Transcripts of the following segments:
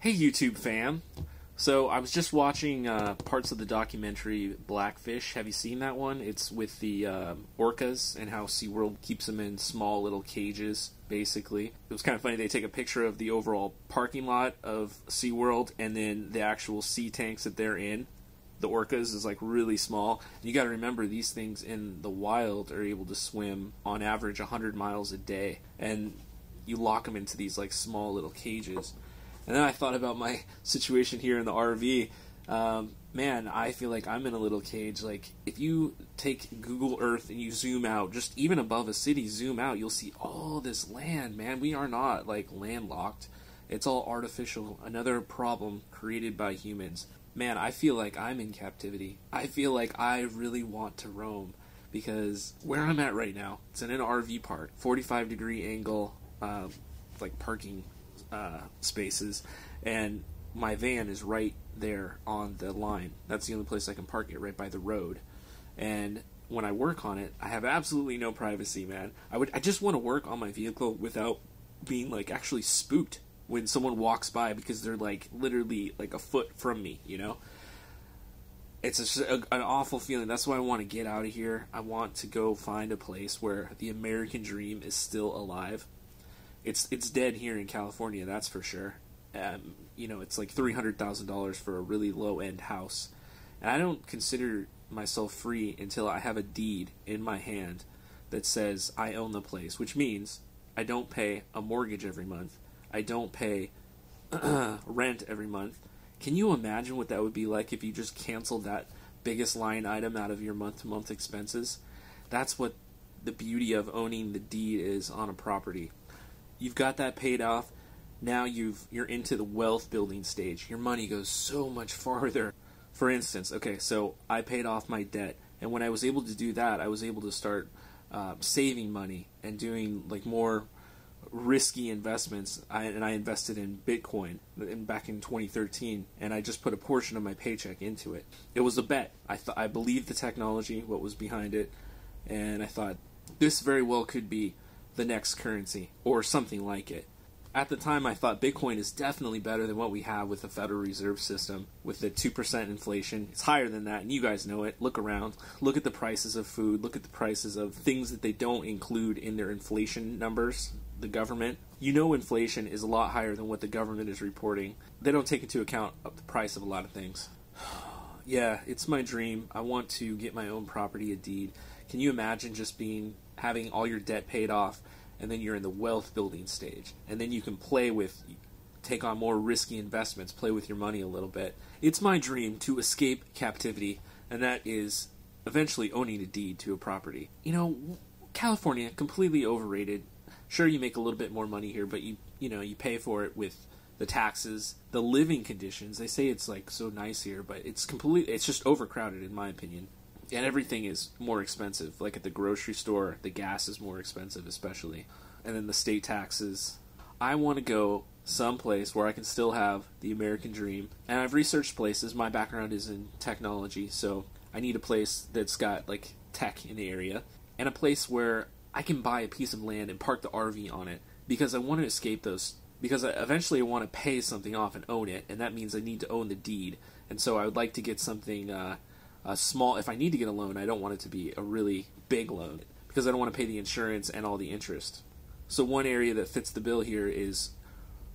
Hey, YouTube fam. So I was just watching uh, parts of the documentary Blackfish. Have you seen that one? It's with the uh, orcas and how SeaWorld keeps them in small little cages, basically. It was kind of funny. They take a picture of the overall parking lot of SeaWorld and then the actual sea tanks that they're in. The orcas is like really small. You got to remember these things in the wild are able to swim on average 100 miles a day, and you lock them into these like small little cages. And then I thought about my situation here in the RV. Um, man, I feel like I'm in a little cage. Like, if you take Google Earth and you zoom out, just even above a city, zoom out, you'll see all this land, man. We are not, like, landlocked. It's all artificial. Another problem created by humans. Man, I feel like I'm in captivity. I feel like I really want to roam because where I'm at right now, it's in an RV park, 45 degree angle, uh, like parking uh, spaces, and my van is right there on the line. That's the only place I can park it, right by the road. And when I work on it, I have absolutely no privacy, man. I would I just want to work on my vehicle without being like actually spooked when someone walks by because they're like literally like a foot from me, you know? It's just a, an awful feeling. That's why I want to get out of here. I want to go find a place where the American dream is still alive it's it's dead here in California, that's for sure. Um, you know, it's like three hundred thousand dollars for a really low end house, and I don't consider myself free until I have a deed in my hand that says I own the place, which means I don't pay a mortgage every month, I don't pay rent every month. Can you imagine what that would be like if you just canceled that biggest line item out of your month to month expenses? That's what the beauty of owning the deed is on a property you've got that paid off. Now you've you're into the wealth building stage. Your money goes so much farther. For instance, okay, so I paid off my debt, and when I was able to do that, I was able to start uh, saving money and doing like more risky investments. I, and I invested in Bitcoin in, back in 2013, and I just put a portion of my paycheck into it. It was a bet. I thought I believed the technology, what was behind it, and I thought this very well could be the next currency or something like it. At the time, I thought Bitcoin is definitely better than what we have with the Federal Reserve System with the 2% inflation. It's higher than that, and you guys know it. Look around. Look at the prices of food. Look at the prices of things that they don't include in their inflation numbers, the government. You know, inflation is a lot higher than what the government is reporting. They don't take into account the price of a lot of things. yeah, it's my dream. I want to get my own property, a deed. Can you imagine just being having all your debt paid off, and then you're in the wealth building stage, and then you can play with, take on more risky investments, play with your money a little bit. It's my dream to escape captivity, and that is eventually owning a deed to a property. You know, California completely overrated. Sure, you make a little bit more money here, but you you know you pay for it with the taxes, the living conditions. They say it's like so nice here, but it's completely it's just overcrowded in my opinion and everything is more expensive. Like at the grocery store, the gas is more expensive, especially, and then the state taxes. I want to go someplace where I can still have the American dream. And I've researched places. My background is in technology, so I need a place that's got like tech in the area, and a place where I can buy a piece of land and park the RV on it because I want to escape those. Because I, eventually I want to pay something off and own it, and that means I need to own the deed. And so I would like to get something. Uh, a small. If I need to get a loan, I don't want it to be a really big loan because I don't want to pay the insurance and all the interest. So one area that fits the bill here is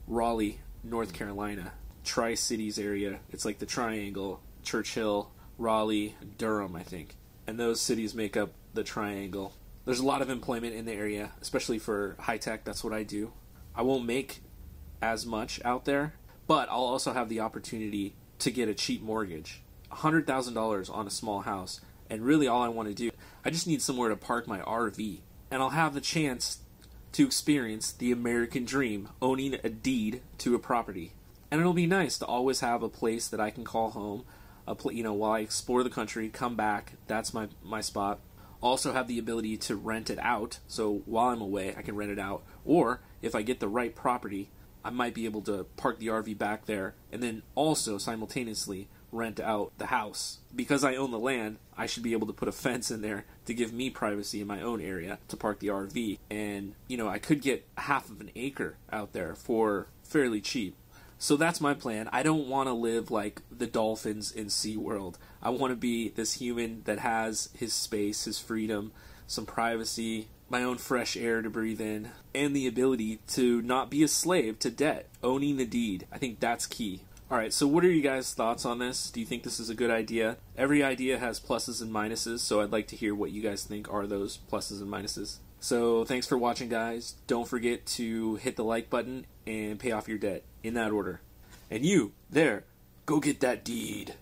Raleigh, North Carolina, Tri Cities area. It's like the Triangle, Chapel Hill, Raleigh, Durham, I think, and those cities make up the Triangle. There's a lot of employment in the area, especially for high tech. That's what I do. I won't make as much out there, but I'll also have the opportunity to get a cheap mortgage $100,000 on a small house, and really all I want to do, I just need somewhere to park my RV. And I'll have the chance to experience the American dream, owning a deed to a property. And it'll be nice to always have a place that I can call home, a pl- you know, while I explore the country, come back, that's my, my spot. Also have the ability to rent it out, so while I'm away, I can rent it out. Or, if I get the right property, I might be able to park the RV back there, and then also simultaneously rent out the house. Because I own the land, I should be able to put a fence in there to give me privacy in my own area to park the RV. And, you know, I could get half of an acre out there for fairly cheap. So that's my plan. I don't want to live like the dolphins in SeaWorld. I want to be this human that has his space, his freedom, some privacy, my own fresh air to breathe in, and the ability to not be a slave to debt, owning the deed. I think that's key. All right, so what are you guys' thoughts on this? Do you think this is a good idea? Every idea has pluses and minuses, so I'd like to hear what you guys think are those pluses and minuses. So thanks for watching, guys. Don't forget to hit the like button and pay off your debt in that order. And you, there, go get that deed.